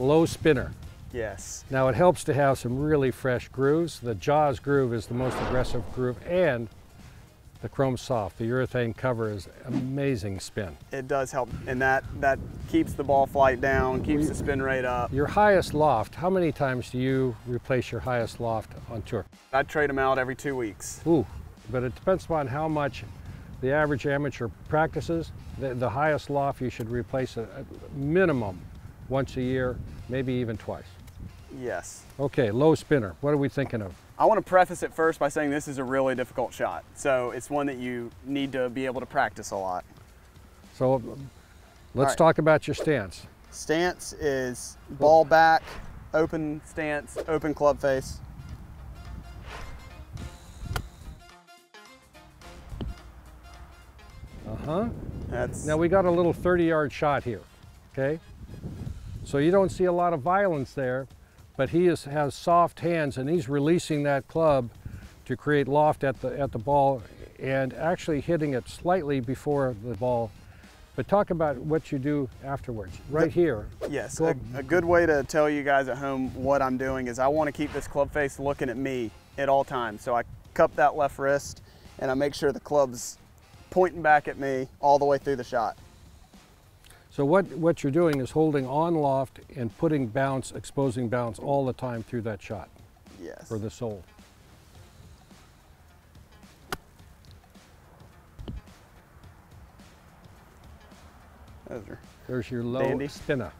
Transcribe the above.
low spinner. Yes. Now it helps to have some really fresh grooves. The Jaws groove is the most aggressive groove and the Chrome Soft, the urethane cover is amazing spin. It does help, and that, that keeps the ball flight down, keeps the spin rate up. Your highest loft, how many times do you replace your highest loft on tour? I trade them out every two weeks. Ooh, but it depends upon how much the average amateur practices. The, the highest loft you should replace a, a minimum once a year, maybe even twice. Yes. Okay, low spinner, what are we thinking of? I want to preface it first by saying this is a really difficult shot. So it's one that you need to be able to practice a lot. So let's right. talk about your stance. Stance is ball back, open stance, open club face. Uh-huh. That's Now we got a little 30 yard shot here, okay? So you don't see a lot of violence there, but he is, has soft hands and he's releasing that club to create loft at the, at the ball and actually hitting it slightly before the ball. But talk about what you do afterwards, right here. Yes, a, a good way to tell you guys at home what I'm doing is I want to keep this club face looking at me at all times. So I cup that left wrist and I make sure the club's pointing back at me all the way through the shot. So what, what you're doing is holding on loft and putting bounce, exposing bounce all the time through that shot Yes. for the sole. There's your low Dandy. spinner.